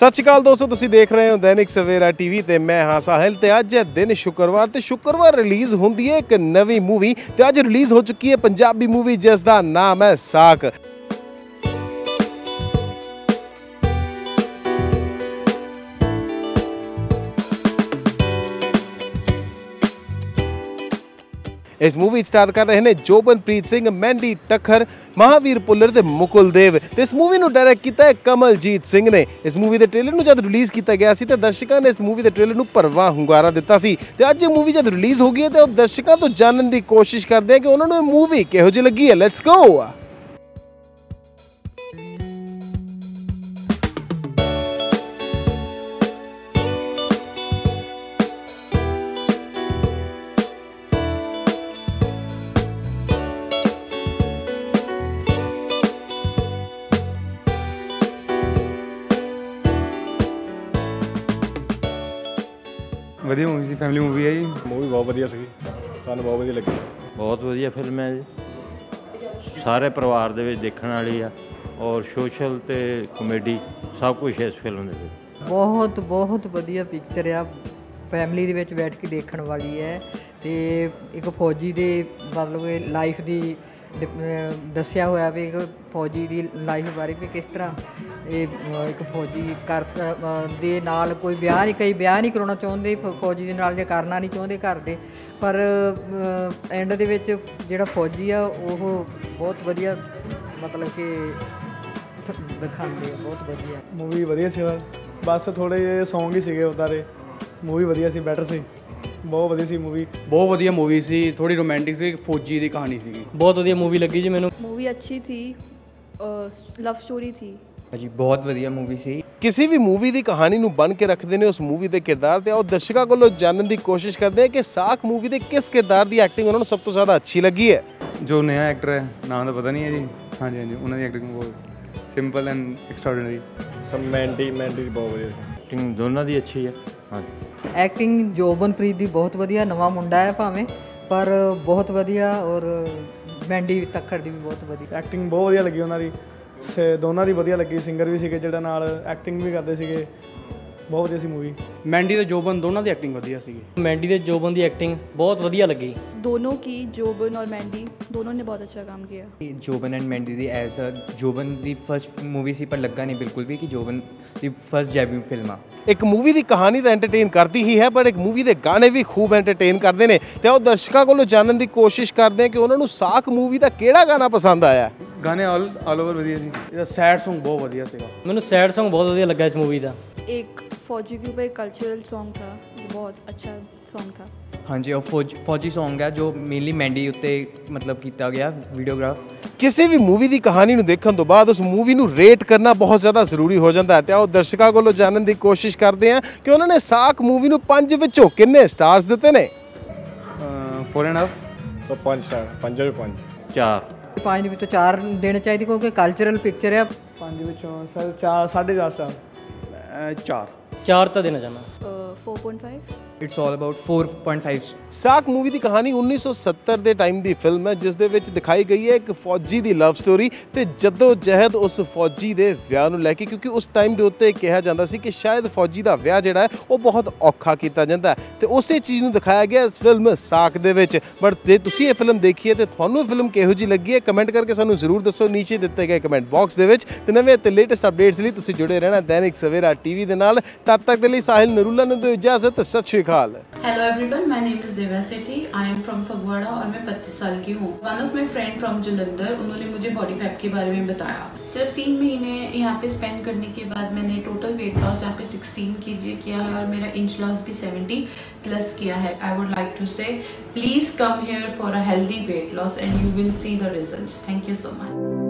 ਸਤਿ ਸ਼੍ਰੀ ਅਕਾਲ ਦੋਸਤੋ, ਤੁਸੀਂ ਦੇਖ ਰਹੇ ਹੋ ਦੈਨਿਕ ਸਵੇਰਾ ਟੀਵੀ ਤੇ ਮੈਂ ਹਾਂ ਸਾਹਿਲ ਤੇ ਅੱਜ ਹੈ ਦਿਨ ਸ਼ੁੱਕਰਵਾਰ ਤੇ ਸ਼ੁੱਕਰਵਾਰ ਰਿਲੀਜ਼ ਹੁੰਦੀ ਹੈ ਇੱਕ ਨਵੀਂ ਮੂਵੀ ਤੇ ਅੱਜ ਰਿਲੀਜ਼ ਹੋ ਚੁੱਕੀ ਹੈ ਪੰਜਾਬੀ ਮੂਵੀ ਜਿਸ ਦਾ ਨਾਮ ਹੈ ਸਾਕ। ਇਸ ਮੂਵੀ ਸਟਾਰ ਕਰ ਰਹੇ ਨੇ ਜੋਬਨਪ੍ਰੀਤ ਸਿੰਘ ਮੈਂਡੀ ਟੱਖਰ, ਮਹਾਵੀਰ ਪੁੱਲਰ ਤੇ ਮੁਕੁਲ ਦੇਵ। ਤੇ ਇਸ ਮੂਵੀ ਨੂੰ ਡਾਇਰੈਕਟ ਕੀਤਾ ਹੈ ਕਮਲਜੀਤ ਸਿੰਘ ਨੇ। ਇਸ ਮੂਵੀ ਦੇ ਟ੍ਰੇਲਰ ਨੂੰ ਜਦ ਰਿਲੀਜ਼ ਕੀਤਾ ਗਿਆ ਸੀ, ਤੇ ਦਰਸ਼ਕਾਂ ਨੇ ਇਸ ਮੂਵੀ ਦੇ ਟ੍ਰੇਲਰ ਨੂੰ ਭਰਵਾਂ ਹੁੰਗਾਰਾ ਦਿੱਤਾ ਸੀ। ਤੇ ਅੱਜ ਇਹ ਮੂਵੀ ਜਦ ਰਿਲੀਜ਼ ਹੋ ਗਈ ਹੈ, ਤੇ ਉਹ ਦਰਸ਼ਕਾਂ ਤੋਂ ਜਾਣਨ ਦੀ ਕੋਸ਼ਿਸ਼ ਕਰਦੇ ਆ ਕਿ ਉਹਨਾਂ ਨੂੰ ਇਹ ਮੂਵੀ ਕਿਹੋ ਜਿਹੀ ਲੱਗੀ ਹੈ। ਲੈਟਸ ਗੋ ਵਧੀਆ ਮੂਵੀ ਸੀ ਫੈਮਿਲੀ ਮੂਵੀ ਹੈ ਜੀ। ਮੂਵੀ ਬਹੁਤ ਵਧੀਆ ਸੀਗੀ। ਸਾਨੂੰ ਬਹੁਤ ਵਧੀਆ ਲੱਗੀ। ਬਹੁਤ ਵਧੀਆ ਫਿਲਮ ਹੈ ਜੀ। ਸਾਰੇ ਪਰਿਵਾਰ ਦੇ ਵਿੱਚ ਦੇਖਣ ਵਾਲੀ ਆ ਔਰ ਸੋਸ਼ਲ ਤੇ ਕਮੇਡੀ ਸਭ ਕੁਝ ਇਸ ਫਿਲਮ ਦੇ ਵਿੱਚ। ਬਹੁਤ ਬਹੁਤ ਵਧੀਆ ਪਿਕਚਰ ਆ। ਫੈਮਿਲੀ ਦੇ ਵਿੱਚ ਬੈਠ ਕੇ ਦੇਖਣ ਵਾਲੀ ਹੈ ਤੇ ਇੱਕ ਫੌਜੀ ਦੇ ਮਤਲਬ ਲਾਈਫ ਦੀ ਦੱਸਿਆ ਹੋਇਆ ਵੀ ਇੱਕ ਫੌਜੀ ਦੀ ਲਾਈਫ ਬਾਰੇ ਵੀ ਕਿਸ ਤਰ੍ਹਾਂ ਇਹ ਇੱਕ ਫੌਜੀ ਕਰ ਦੇ ਨਾਲ ਕੋਈ ਵਿਆਹ ਨਹੀਂ ਕਈ ਵਿਆਹ ਨਹੀਂ ਕਰਾਉਣਾ ਚਾਹੁੰਦੇ ਫੌਜੀ ਦੇ ਨਾਲ ਜੇ ਕਰਨਾ ਨਹੀਂ ਚਾਹੁੰਦੇ ਘਰ ਦੇ। ਪਰ ਐਂਡ ਦੇ ਵਿੱਚ ਜਿਹੜਾ ਫੌਜੀ ਆ ਉਹ ਬਹੁਤ ਵਧੀਆ ਮਤਲਬ ਕਿ ਦਿਖਾਉਂਦੇ ਆ ਬਹੁਤ ਵਧੀਆ। ਮੂਵੀ ਵਧੀਆ ਸੀ ਬਸ ਥੋੜੇ ਜਿਹੇ ਸੌਂਗ ਹੀ ਸੀਗੇ ਉਤਾਰੇ ਮੂਵੀ ਵਧੀਆ ਸੀ ਬੈਟਰ ਸੀ। ਬਹੁਤ ਵਧੀਆ ਸੀ ਮੂਵੀ ਬਹੁਤ ਵਧੀਆ ਮੂਵੀ ਸੀ ਥੋੜੀ ਰੋਮਾਂਟਿਕ ਸੀ ਫੌਜੀ ਦੀ ਕਹਾਣੀ ਸੀਗੀ। ਬਹੁਤ ਵਧੀਆ ਮੂਵੀ ਲੱਗੀ ਜੀ ਮੈਨੂੰ। ਮੂਵੀ ਅੱਛੀ ਥੀ ਲਵ ਸਟੋਰੀ ਥੀ। ਜੀ ਬਹੁਤ ਵਧੀਆ ਮੂਵੀ ਸੀ। ਕਿਸੇ ਵੀ ਮੂਵੀ ਦੀ ਕਹਾਣੀ ਨੂੰ ਬਣ ਕੇ ਰੱਖਦੇ ਨੇ ਉਸ ਮੂਵੀ ਦੇ ਕਿਰਦਾਰ ਤੇ ਉਹ ਦਰਸ਼ਕਾਂ ਕੋਲੋਂ ਜਾਣਨ ਦੀ ਕੋਸ਼ਿਸ਼ ਕਰਦੇ ਆ ਕਿ ਸਾਖ ਮੂਵੀ ਦੇ ਕਿਸ ਕਿਰਦਾਰ ਦੀ ਐਕਟਿੰਗ ਉਹਨਾਂ ਨੂੰ ਸਭ ਤੋਂ ਜ਼ਿਆਦਾ ਅੱਛੀ ਲੱਗੀ ਹੈ। ਜੋ ਨया ਐਕਟਰ ਹੈ ਨਾਮ ਤਾਂ ਪਤਾ ਨਹੀਂ ਹੈ ਜੀ। ਹਾਂਜੀ ਹਾਂਜੀ ਉਹਨਾਂ ਦੀ ਐਕਟਿੰਗ ਬਹੁਤ ਸਿੰਪਲ ਐਂਡ ਐਕਸਟਰਾordinary ਸਮ ਮੈਂਡੀ ਮੈਂਡੀ ਬਹੁਤ ਵਧੀਆ ਸੀ। ਐਕਟਿੰਗ ਦੋਨਾਂ ਦੀ ਅੱਛੀ ਹੈ। ਹਾਂਜੀ। ਐਕਟਿੰਗ ਜੋਬਨਪ੍ਰੀਤ ਦੀ ਬਹੁਤ ਵਧੀਆ ਨਵਾਂ ਮੁੰਡਾ ਹੈ ਭਾਵੇਂ ਪਰ ਬਹੁਤ ਵਧੀਆ ਔਰ ਮੈਂਡੀ ਤੱਖਰ ਦੀ ਵੀ ਬਹੁਤ ਵਧੀਆ। ਐਕਟਿੰਗ ਬਹੁਤ ਵਧੀਆ ਲੱਗੀ ਉਹਨਾਂ ਦੀ। ਦੋਨਾਂ ਦੀ ਵਧੀਆ ਲੱਗੀ। ਸਿੰਗਰ ਵੀ ਸੀਗੇ ਜਿਹੜਾ ਨਾਲ ਐਕਟਿੰਗ ਵੀ ਕਰਦੇ ਸੀਗੇ। ਬਹੁਤ ਵਧੀਆ ਸੀ ਮੂਵੀ ਮੈਂਡੀ ਤੇ ਜੋਬਨ ਦੋਨਾਂ ਦੀ ਐਕਟਿੰਗ ਵਧੀਆ ਸੀ ਮੈਂਡੀ ਤੇ ਜੋਬਨ ਦੀ ਐਕਟਿੰਗ ਬਹੁਤ ਵਧੀਆ ਲੱਗੀ। ਦੋਨੋਂ ਕੀ ਜੋਬਨ ਔਰ ਮੈਂਡੀ ਦੋਨੋਂ ਨੇ ਬਹੁਤ ਅੱਛਾ ਕੰਮ ਕੀਤਾ। ਜੋਬਨ ਐਂਡ ਮੈਂਡੀ ਦੀ ਐਸ ਜੋਬਨ ਦੀ ਫਰਸਟ ਮੂਵੀ ਸੀ ਪਰ ਲੱਗਾ ਨਹੀਂ ਬਿਲਕੁਲ ਵੀ ਕਿ ਜੋਬਨ ਦੀ ਫਰਸਟ ਡੈਬਿਊ ਫਿਲਮ ਆ। ਇੱਕ ਮੂਵੀ ਦੀ ਕਹਾਣੀ ਤਾਂ ਐਂਟਰਟੇਨ ਕਰਦੀ ਹੀ ਹੈ ਪਰ ਇੱਕ ਮੂਵੀ ਦੇ ਗਾਣੇ ਵੀ ਖੂਬ ਐਂਟਰਟੇਨ ਕਰਦੇ ਨੇ। ਤੇ ਉਹ ਦਰਸ਼ਕਾਂ ਕੋਲੋਂ ਜਾਣਨ ਦੀ ਕੋਸ਼ਿਸ਼ ਕਰਦੇ ਆ ਕਿ ਉਹਨਾਂ ਨੂੰ ਸਾਖ ਮੂਵੀ ਦਾ ਕਿਹੜਾ ਗਾਣਾ ਪਸੰਦ ਆਇਆ? ਗਾਣੇ ਆਲ ਆਲ ਓਵਰ ਵਧੀਆ ਸੀ ਇਹਦਾ ਸੈਡ Song ਬਹੁਤ ਵਧੀਆ ਸੀਗਾ। ਮੈਨੂੰ ਸੈਡ Song ਬਹੁਤ ਵਧੀਆ ਲੱਗਾ ਇਸ ਮੂਵੀ ਦਾ। ਇੱਕ फौजी के ऊपर एक कल्चरल सॉन्ग था जो बहुत अच्छा सॉन्ग था ਹਾਂਜੀ ਉਹ ਫੌਜ ਫੌਜੀ Song ਹੈ ਜੋ ਮੇਨਲੀ ਮੈਂਡੀ ਉੱਤੇ ਮਤਲਬ ਕੀਤਾ ਗਿਆ ਵੀਡੀਓਗ੍ਰਾਫ ਕਿਸੇ ਵੀ ਮੂਵੀ ਦੀ ਕਹਾਣੀ ਨੂੰ ਦੇਖਣ ਤੋਂ ਬਾਅਦ ਉਸ ਮੂਵੀ ਨੂੰ ਰੇਟ ਕਰਨਾ ਬਹੁਤ ਜ਼ਿਆਦਾ ਜ਼ਰੂਰੀ ਹੋ ਜਾਂਦਾ ਹੈ ਤੇ ਉਹ ਦਰਸ਼ਕਾਂ ਕੋਲੋਂ ਜਾਣਨ ਦੀ ਕੋਸ਼ਿਸ਼ ਕਰਦੇ ਆ ਕਿ ਉਹਨਾਂ ਨੇ ਸਾਖ ਮੂਵੀ ਨੂੰ ਪੰਜ ਵਿੱਚੋਂ ਕਿੰਨੇ ਸਟਾਰਸ ਦਿੱਤੇ ਨੇ 4 ਐਂਡ ਹਾਫ ਸੋ ਪੰਜ ਸਟਾਰ ਪੰਜਾਂ ਦੇ ਪੰਜ ਚਾਰ ਪੰਜ ਦੇ ਵਿੱਚੋਂ ਚਾਰ ਦੇਣੇ ਚਾਹੀਦੇ ਕਿਉਂਕਿ ਕਲਚਰਲ ਪਿਕਚਰ ਆ ਪੰਜ ਵਿੱਚੋਂ ਸਰ 4 4.5 ਸਟਾਰ 4 ਚਾਰ ਤਾਂ ਦੇਣਾ ਚਾਹੁੰਦਾ। 4.5 ਇਟਸ ਆਲ ਅਬਾਊਟ 4.5 ਸਾਕ ਮੂਵੀ ਦੀ ਕਹਾਣੀ 1970 ਦੇ ਟਾਈਮ ਦੀ ਫਿਲਮ ਹੈ ਜਿਸ ਦੇ ਵਿੱਚ ਦਿਖਾਈ ਗਈ ਹੈ ਇੱਕ ਫੌਜੀ ਦੀ ਲਵ ਸਟੋਰੀ ਤੇ ਜਦੋਂ ਜਹਿਦ ਉਸ ਫੌਜੀ ਦੇ ਵਿਆਹ ਨੂੰ ਲੈ ਕੇ ਕਿਉਂਕਿ ਉਸ ਟਾਈਮ ਦੇ ਉੱਤੇ ਕਿਹਾ ਜਾਂਦਾ ਸੀ ਕਿ ਸ਼ਾਇਦ ਫੌਜੀ ਦਾ ਵਿਆਹ ਜਿਹੜਾ ਹੈ ਉਹ ਬਹੁਤ ਔਖਾ ਕੀਤਾ ਜਾਂਦਾ ਹੈ ਤੇ ਉਸੇ ਚੀਜ਼ ਨੂੰ ਦਿਖਾਇਆ ਗਿਆ ਇਸ ਫਿਲਮ ਸਾਕ ਦੇ ਵਿੱਚ ਬਟ ਜੇ ਤੁਸੀਂ ਇਹ ਫਿਲਮ ਦੇਖੀ ਹੈ ਤੇ ਤੁਹਾਨੂੰ ਇਹ ਫਿਲਮ ਕਿਹੋ ਜਿਹੀ ਲੱਗੀ ਹੈ ਕਮੈਂਟ ਕਰਕੇ ਸਾਨੂੰ ਜ਼ਰੂਰ ਦੱਸੋ ਨੀਚੇ ਦਿੱਤੇ ਗਏ ਕਮੈਂਟ ਬਾਕਸ ਦੇ ਵਿੱਚ ਤੇ ਨਵੇਂ ਤੇ ਲੇਟੈਸਟ ਅਪਡੇਟਸ ਲਈ ਤੁਸੀਂ ਜੁੜੇ ਰਹਿਣਾ ਦੈਨਿਕ ਸਵੇਰਾ ਟੀਵੀ ਦੇ ਨਾਲ ਤਦ ਤੱਕ ਦੇ ਲਈ ਸਾਹਿਲ ਨਰੂਲਾ ਨੂੰ ਦਿਓ ਇਜਾਜ਼ਤ ਸਤਿ ਸ਼੍ਰੀ का हाल है hello everyone my name is Deva Sethi I am from Phagwara और मैं 25 साल की हूँ। One of my friend from Jalandhar उन्होंने मुझे बॉडी फैप के बारे में बताया। सिर्फ़ तीन महीने यहाँ पे स्पेंड करने के बाद मैंने टोटल वेट लॉस यहाँ पे 16 के जी किया है और मेरा इंच लॉस भी 70 प्लस किया है। I would like to say please come here for a healthy weight loss and you will see the result thank you so much